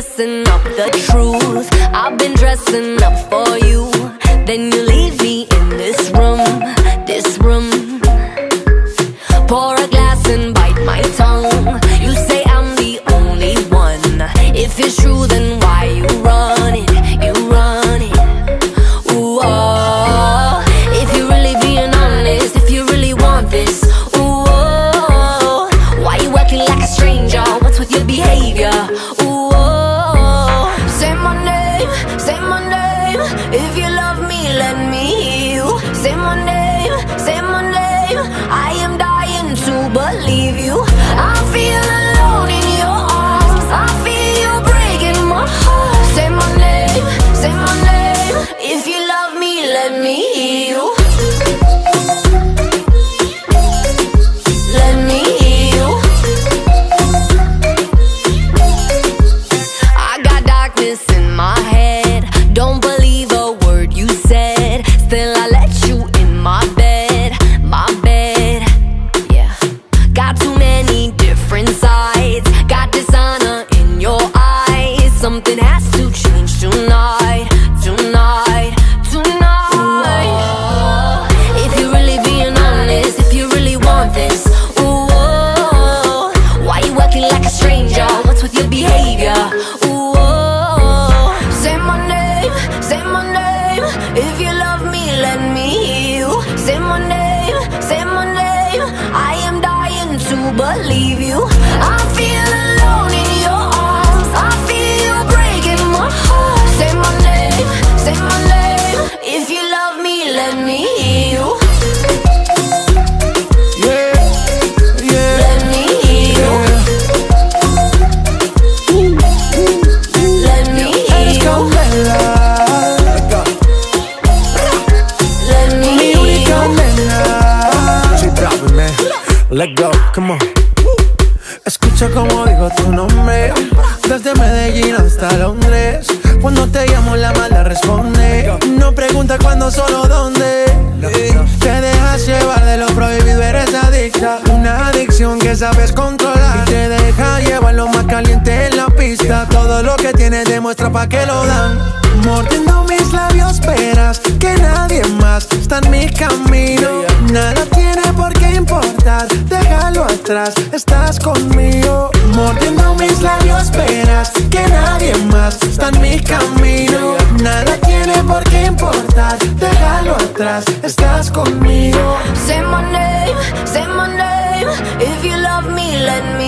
dressing up the truth. I've been dressing up for you. Then you leave me in this room, this room. Pour a glass and bite my tongue. You say I'm the only one. If it's true, then Something has to change tonight, tonight, tonight. If you're really being honest, if you really want this, why you acting like a stranger? What's with your behavior? Say my name, say my name. If you love me, let me hear you. Say my name, say my name. I am dying to believe you. Let go, come on. Escucha como digo tu nombre. Desde Medellín hasta Londres. Cuando te llamo la mala responde. No pregunta cuándo, solo dónde. Te dejas llevar de lo prohibido, eres adicta. Una adicción que sabes controlar. Y te demuestra pa' que lo dan. Mordiendo mis labios esperas que nadie más está en mi camino. Nada tiene por qué importar, déjalo atrás, estás conmigo. Mordiendo mis labios esperas que nadie más está en mi camino. Nada tiene por qué importar, déjalo atrás, estás conmigo. Say my name, say my name. If you love me, let me